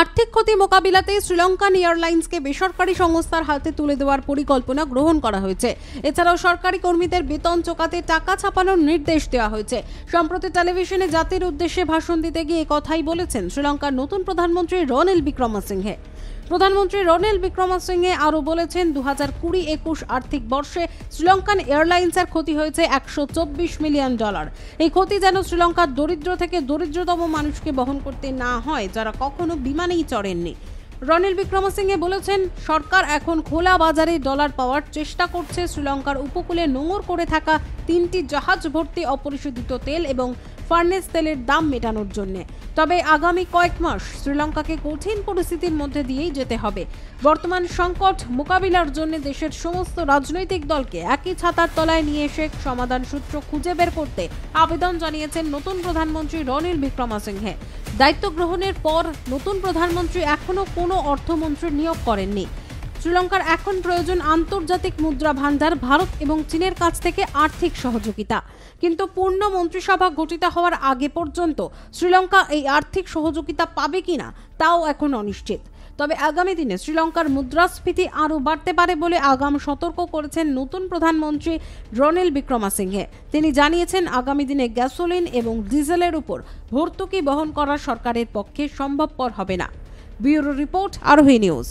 আর্থিক ক্ষতি মোকাবিলাতে শ্রীলঙ্কান এয়ারলাইন্সকে বেসরকারি সংস্থার হাতে তুলে দেওয়ার পরিকল্পনা গ্রহণ করা হয়েছে। এছাড়াও সরকারি কর্মীদের বেতন চোকাতে টাকা ছাপানোর নির্দেশ দেওয়া হয়েছে। সম্প্রতি টেলিভিশনে জাতির উদ্দেশ্যে ভাষণ দিতে গিয়ে কথাই বলেছেন শ্রীলঙ্কার নতুন প্রধানমন্ত্রী রনিল বিক্রমসিংহে। প্রধানমন্ত্রী রনিল বিক্রমাসিংহে আরও বলেছেন দু হাজার কুড়ি একুশ আর্থিক বর্ষে শ্রীলঙ্কান এয়ারলাইন্সের ক্ষতি হয়েছে একশো চব্বিশ মিলিয়ন ডলার। এই ক্ষতি যেন শ্রীলঙ্কার দরিদ্র থেকে দরিদ্রতম মানুষকে বহন করতে না হয়, যারা কখনো বিমানেই চড়েননি। রনিল বিক্রমসিংহে বলেছেন, সরকার এখন খোলা বাজারে ডলার পাওয়ার চেষ্টা করছে। শ্রীলঙ্কার উপকূলে নোঙর করে থাকা তিনটি জাহাজ ভর্তি অপরিশোধিত তেল এবং ফার্নেস তেলের দাম মেটানোর জন্য। তবে আগামী কয়েক মাস শ্রীলঙ্কাকে কঠিন পরিস্থিতির মধ্যে দিয়েই যেতে হবে। বর্তমান সংকট মোকাবিলার জন্য দেশের সমস্ত রাজনৈতিক দলকে একই ছাতার তলায় নিয়ে এসে সমাধান সূত্র খুঁজে বের করতে আবেদন জানিয়েছেন নতুন প্রধানমন্ত্রী রনিল বিক্রমসিংহে। দায়িত্ব গ্রহণের পর নতুন প্রধানমন্ত্রী এখনও কোনো অর্থমন্ত্রী নিয়োগ করেননি। শ্রীলঙ্কার এখন প্রয়োজন আন্তর্জাতিক মুদ্রা ভান্ডার ভারত এবং চীনের কাছ থেকে আর্থিক সহযোগিতা। কিন্তু পূর্ণ মন্ত্রিসভা গঠিত হওয়ার আগে পর্যন্ত শ্রীলঙ্কা এই আর্থিক সহযোগিতা পাবে কিনা তাও এখন অনিশ্চিত। তবে আগামী দিনে শ্রীলঙ্কার মুদ্রাস্ফীতি আরও বাড়তে পারে বলে আগাম সতর্ক করেছেন নতুন প্রধানমন্ত্রী রনিল বিক্রমাসিংহে। তিনি জানিয়েছেন, আগামী দিনে গ্যাসোলিন এবং ডিজেলের উপর ভর্তুকি বহন করা সরকারের পক্ষে সম্ভবপর হবে না। Bureau report, Arohi news.